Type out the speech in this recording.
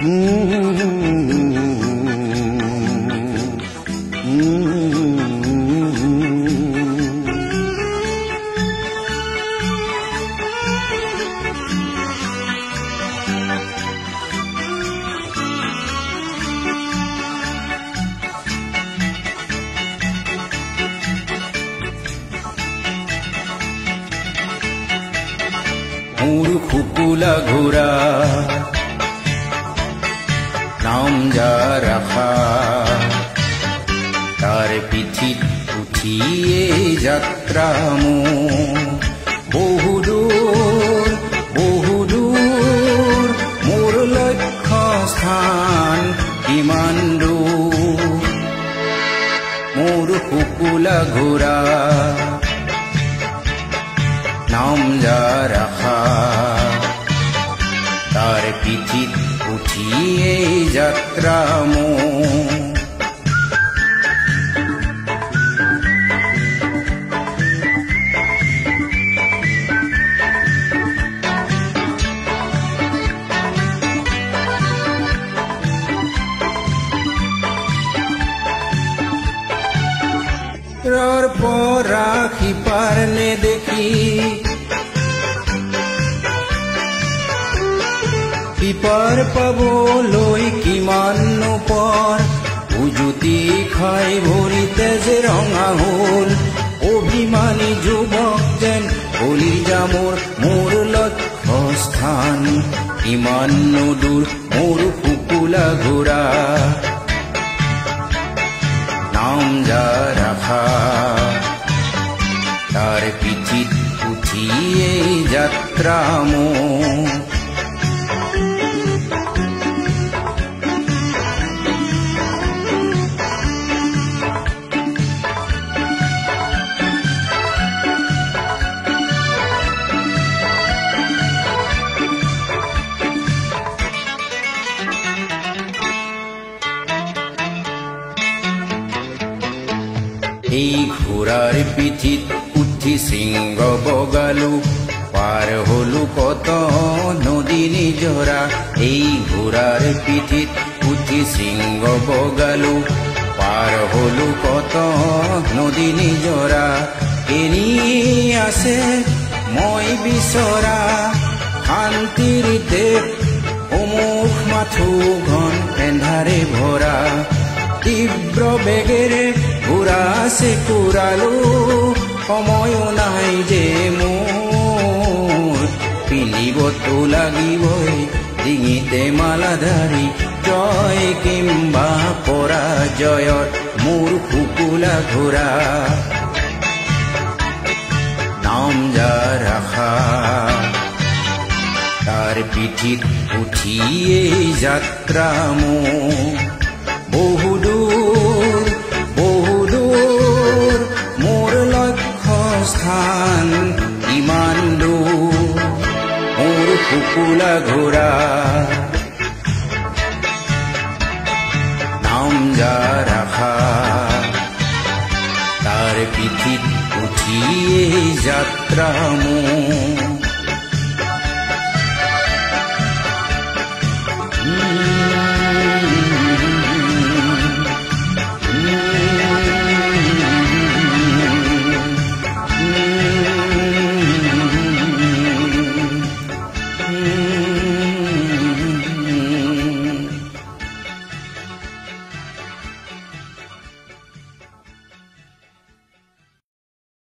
মোৰ শুকুলা ঘোঁৰা নাম যা ৰাখা তাৰ পিঠিত উঠিয়ে যাত্ৰা মোৰ বহুদূৰ বহুদূৰ মোৰ লক্ষ্য স্থান কিমান দূৰ মোৰ শুকুলা ঘোঁৰা নাম যা রাখা তার পিঠিত উঠিয়ে যাত্রা মো পরা খিপার নে দেখি পিপাৰ পাবলৈ কিমান পৰ উজুতি খাই ভৰি তেজে ৰঙা হ'ল। অভিমানী যুৱক যেন কলি যামৰ মোৰ লক্ষ্য স্থান ইমান দূৰ মোৰ কুকুলা ঘোঁৰা যাত্ৰা মোৰ এই ঘোঁৰাৰ পিঠিত উঠি শৃংগ বগালো পাৰ হলো কত নদী নিজৰা এই ঘোঁৰাৰ পিঠিত উঠি শৃংগ বগালো। পাৰ হলো কত নদী নিজৰা এনি আছে মই বিচৰা শান্তিৰ দেশ অমুখ মাথো ঘন এন্ধাৰে ভৰা তীব্ৰ বেগেৰে ঘূৰা চেকুৰালো সময়ো নাই যে লাগিবই, ডিঙিতে মালাধাৰী জয় কিম্বা পৰাজয়ত মোৰ শুকুলা ঘোঁৰা নাম যা ৰাখা তাৰ পিঠিত উঠিয়ে যাত্ৰা মোৰ বহুদূৰ কুকুলা ঘোঁৰা নাম যা রাখা তার পিঠিত উঠিয়ে যাত্রা মোৰ